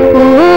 मोहब्बत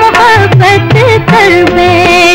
मोहब्बत कर बैठे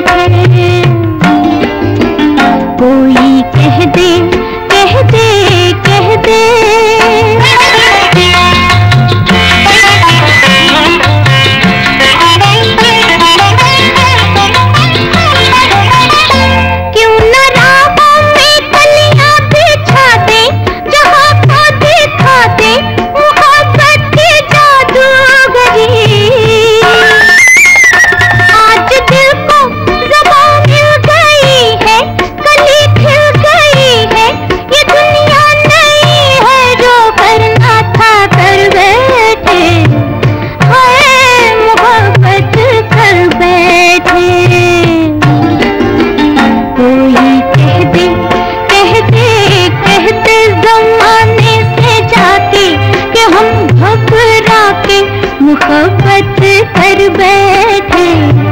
मोहब्बत कर बैठे।